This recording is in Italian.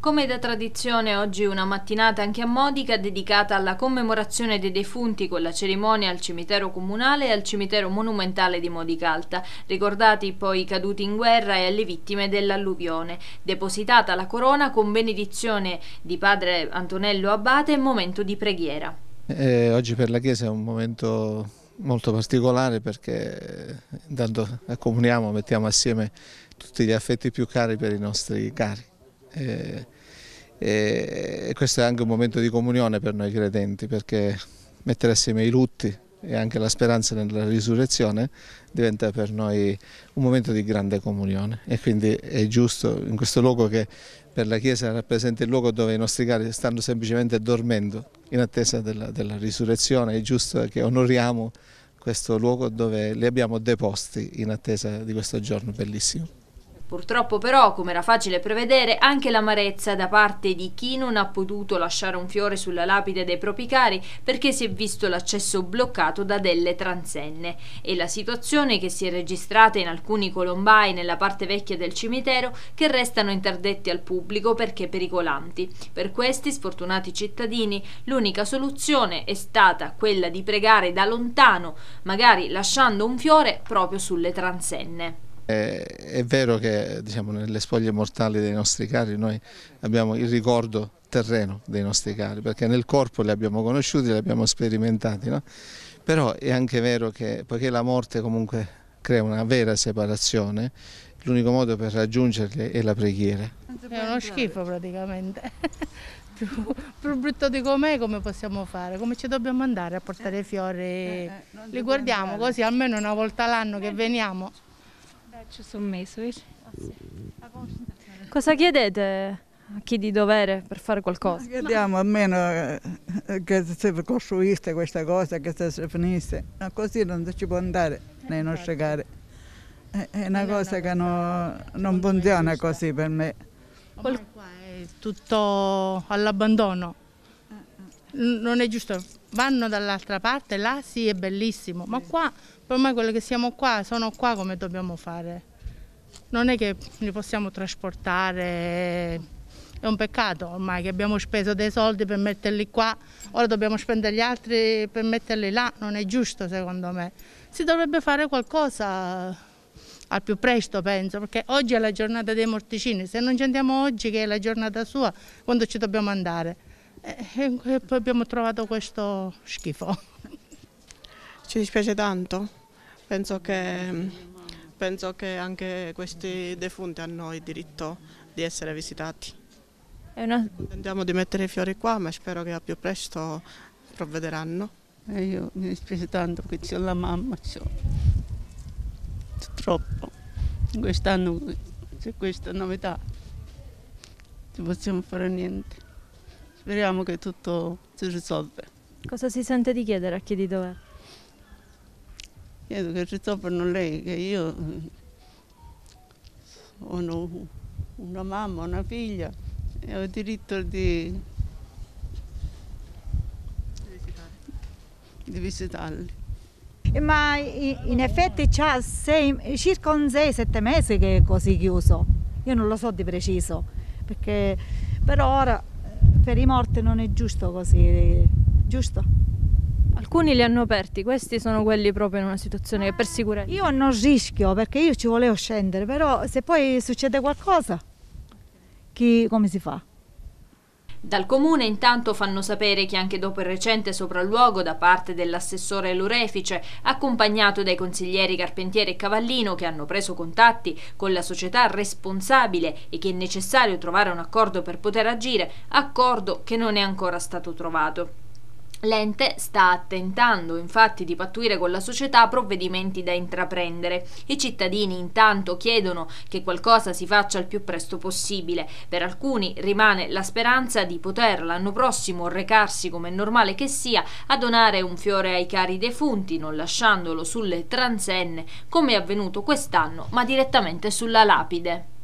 Come da tradizione oggi una mattinata anche a Modica dedicata alla commemorazione dei defunti con la cerimonia al cimitero comunale e al cimitero monumentale di Modicalta, ricordati poi i caduti in guerra e alle vittime dell'alluvione. Depositata la corona con benedizione di padre Antonello Abate e momento di preghiera. Eh, oggi per la Chiesa è un momento molto particolare perché intanto accomuniamo, mettiamo assieme tutti gli affetti più cari per i nostri cari. E, e questo è anche un momento di comunione per noi credenti perché mettere assieme i lutti e anche la speranza nella risurrezione diventa per noi un momento di grande comunione e quindi è giusto in questo luogo che per la Chiesa rappresenta il luogo dove i nostri cari stanno semplicemente dormendo in attesa della, della risurrezione, è giusto che onoriamo questo luogo dove li abbiamo deposti in attesa di questo giorno bellissimo. Purtroppo però, come era facile prevedere, anche l'amarezza da parte di chi non ha potuto lasciare un fiore sulla lapide dei propri cari perché si è visto l'accesso bloccato da delle transenne e la situazione che si è registrata in alcuni colombai nella parte vecchia del cimitero che restano interdetti al pubblico perché pericolanti. Per questi sfortunati cittadini l'unica soluzione è stata quella di pregare da lontano, magari lasciando un fiore proprio sulle transenne. È vero che diciamo, nelle spoglie mortali dei nostri cari noi abbiamo il ricordo terreno dei nostri cari, perché nel corpo li abbiamo conosciuti, li abbiamo sperimentati, no? però è anche vero che poiché la morte comunque crea una vera separazione, l'unico modo per raggiungerli è la preghiera. È uno schifo praticamente. più, più brutto di com'è come possiamo fare? Come ci dobbiamo andare a portare i fiori? Eh, eh, Li guardiamo così almeno una volta l'anno che veniamo ci sono messo, vedi? Cosa chiedete a chi di dovere per fare qualcosa? Chiediamo almeno eh, che si costruisse questa cosa, che si finisse. No, così non si può andare nei nostri cari. È una cosa che no, non funziona così per me. Qua è tutto all'abbandono. Non è giusto, vanno dall'altra parte, là sì è bellissimo, ma qua per me quello che siamo qua, sono qua come dobbiamo fare. Non è che li possiamo trasportare, è un peccato ormai che abbiamo speso dei soldi per metterli qua, ora dobbiamo spendere gli altri per metterli là, non è giusto secondo me. Si dovrebbe fare qualcosa al più presto penso, perché oggi è la giornata dei morticini, se non ci andiamo oggi che è la giornata sua, quando ci dobbiamo andare? E, poi abbiamo trovato questo schifo. Ci dispiace tanto, penso che, penso che anche questi defunti hanno il diritto di essere visitati. Una... Tentiamo di mettere i fiori qua, ma spero che a più presto provvederanno. E io mi dispiace tanto perché c'ho la mamma, c'ho troppo. Quest'anno c'è questa novità, non possiamo fare niente. Speriamo che tutto si risolve. Cosa si sente di chiedere a chi di dov'è? Chiedo che risolvano lei, che io ho una mamma, una figlia e ho il diritto di, di visitarli. Ma in effetti c'ha circa un 6-7 mesi che è così chiuso, io non lo so di preciso, perché per ora per i morti non è giusto così, giusto? Alcuni li hanno aperti, questi sono quelli proprio in una situazione che per sicurezza. Io non rischio perché io ci volevo scendere, però se poi succede qualcosa, chi, come si fa? Dal comune intanto fanno sapere che anche dopo il recente sopralluogo da parte dell'assessore Lurefice, accompagnato dai consiglieri Carpentieri e Cavallino che hanno preso contatti con la società responsabile e che è necessario trovare un accordo per poter agire, accordo che non è ancora stato trovato. L'ente sta tentando infatti di pattuire con la società provvedimenti da intraprendere. I cittadini intanto chiedono che qualcosa si faccia il più presto possibile. Per alcuni rimane la speranza di poter l'anno prossimo recarsi come è normale che sia a donare un fiore ai cari defunti, non lasciandolo sulle transenne come è avvenuto quest'anno, ma direttamente sulla lapide.